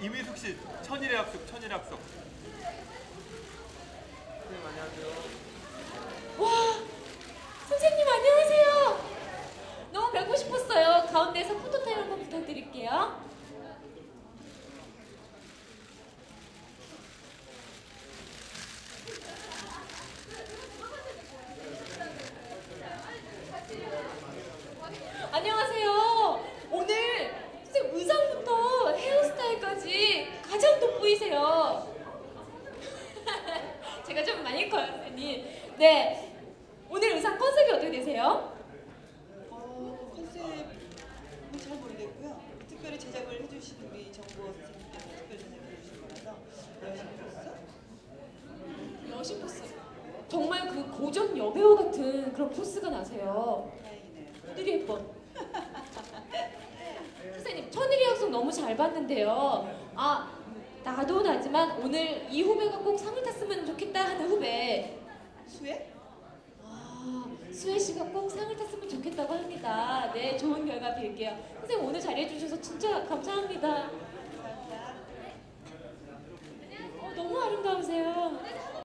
이미숙 씨 천일의 약속 천일의 약속 선생님 안녕하세요. 와, 선생님 안녕하세요. 너무 뵙고 싶었어요. 가운데서 포토타임 한번 부탁드릴게요. 안녕하세요. 오늘 선생님 의상부터 헤어스타일까지 가장 돋보이세요. 제가 좀 많이 커요, 선생님. 네. 오늘 의상 컨셉이 어떻게 되세요? 어, 컨셉은 잘 모르겠고요. 특별히 제작을 해주신 우리 정보 선생님께서 특별히 제작을 해주신 거라서 열심히 했어. 여신 포스. 정말 그 고전 여배우 같은 그런 포스가 나세요. 다행이네요. 오늘이 예뻐. 선생님, 천일의 약속 너무 잘 봤는데요. 아, 나도 나지만 오늘 이 후배가 꼭 상을 탔으면 좋겠다 하는 후배. 수혜? 아, 수혜 씨가 꼭 상을 탔으면 좋겠다고 합니다. 네, 좋은 결과 빌게요. 선생님 오늘 자리해 주셔서 진짜 감사합니다.